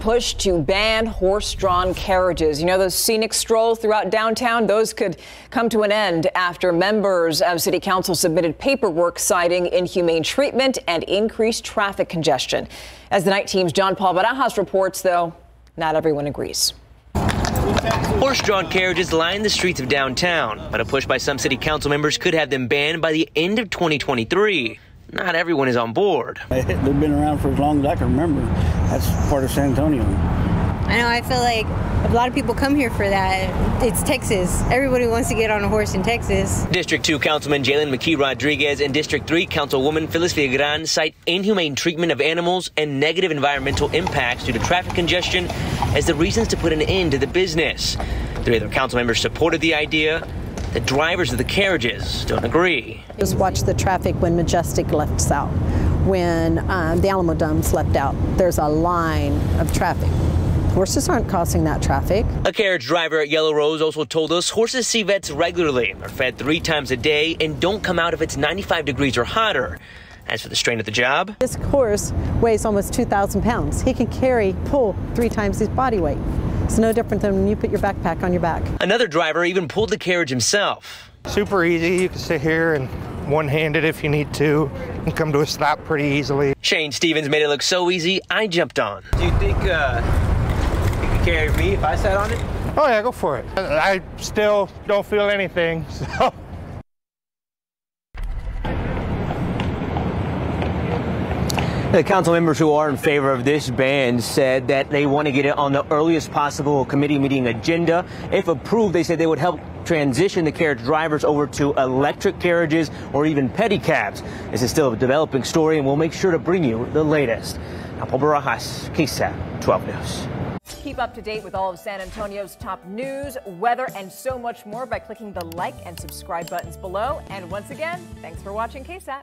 push to ban horse drawn carriages. You know, those scenic strolls throughout downtown, those could come to an end after members of City Council submitted paperwork citing inhumane treatment and increased traffic congestion. As the night team's John Paul Barajas reports, though, not everyone agrees. Horse-drawn carriages line the streets of downtown, but a push by some city council members could have them banned by the end of 2023 not everyone is on board. They've been around for as long as I can remember. That's part of San Antonio. I know, I feel like a lot of people come here for that. It's Texas. Everybody wants to get on a horse in Texas. District 2 Councilman Jalen McKee Rodriguez and District 3 Councilwoman Phyllis Viagran cite inhumane treatment of animals and negative environmental impacts due to traffic congestion as the reasons to put an end to the business. Three other council members supported the idea. The drivers of the carriages don't agree. Just watch the traffic when Majestic left south, when um, the Alamodome left out. There's a line of traffic. Horses aren't causing that traffic. A carriage driver at Yellow Rose also told us horses see vets regularly, are fed three times a day, and don't come out if it's 95 degrees or hotter. As for the strain of the job, this horse weighs almost 2,000 pounds. He can carry, pull three times his body weight. It's no different than when you put your backpack on your back. Another driver even pulled the carriage himself. Super easy. You can sit here and one-handed if you need to and come to a stop pretty easily. Shane Stevens made it look so easy, I jumped on. Do you think uh, you could carry me if I sat on it? Oh yeah, go for it. I still don't feel anything, so... The council members who are in favor of this ban said that they want to get it on the earliest possible committee meeting agenda. If approved, they said they would help transition the carriage drivers over to electric carriages or even pedicabs. This is still a developing story, and we'll make sure to bring you the latest. Now, Barajas, KSAT 12 News. Keep up to date with all of San Antonio's top news, weather, and so much more by clicking the like and subscribe buttons below. And once again, thanks for watching KSAT.